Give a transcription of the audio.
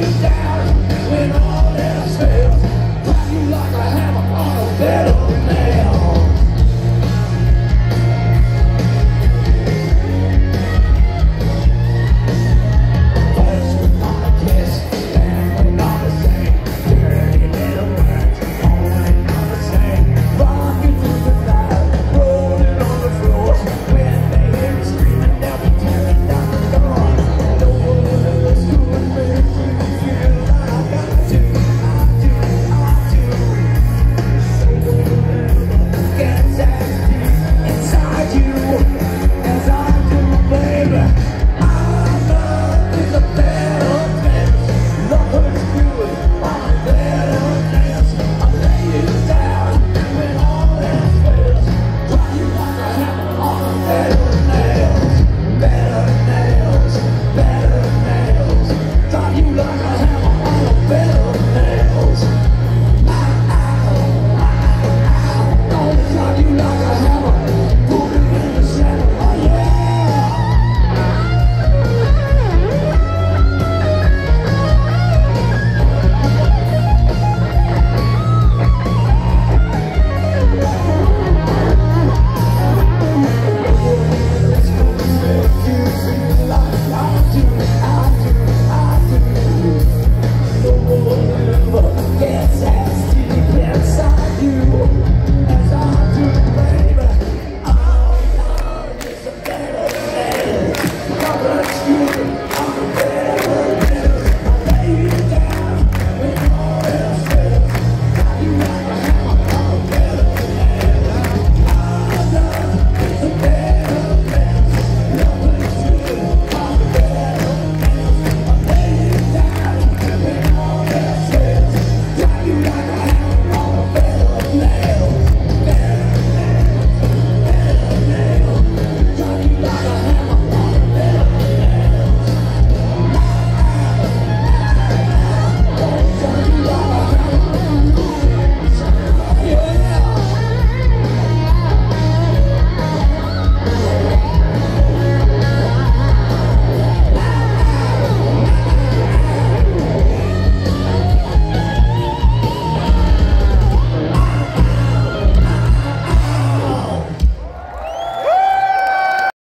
down when